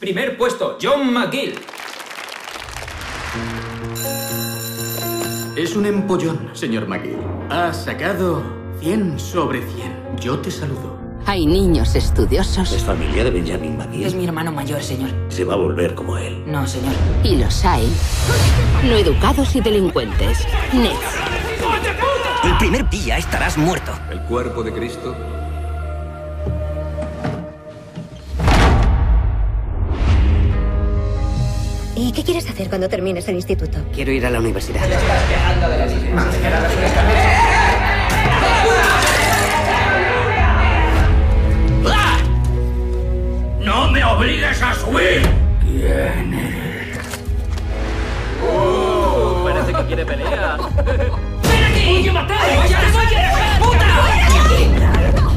Primer puesto, John McGill. Es un empollón, señor McGill. Ha sacado 100 sobre 100. Yo te saludo. Hay niños estudiosos Es familia de Benjamin Es McGill. mi hermano mayor, señor. Se va a volver como él. No, señor. y los hay no educados y delincuentes. Nets. El primer día estarás muerto. El cuerpo de Cristo ¿Y qué quieres hacer cuando termines el instituto? Quiero ir a la universidad. ¡No me obligues a subir! Parece que quiere pelear.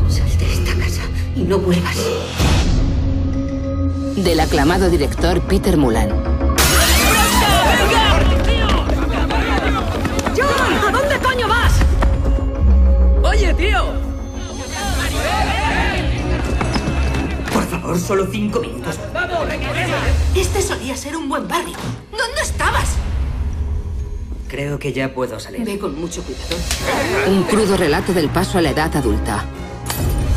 Sal de esta casa y no vuelvas. Del aclamado director Peter Mulan. Favor, solo cinco minutos. Este solía ser un buen barrio. ¿Dónde estabas? Creo que ya puedo salir. Ve con mucho cuidado. Un crudo relato del paso a la edad adulta.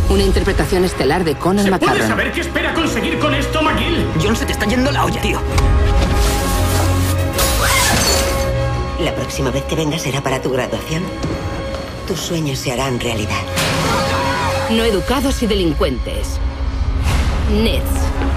Una interpretación estelar de Conan ¿Se puede McCarran. saber qué espera conseguir con esto, McGill? John, se te está yendo la olla, tío. La próxima vez que vengas será para tu graduación. Tus sueños se harán realidad. No educados y delincuentes. Nets.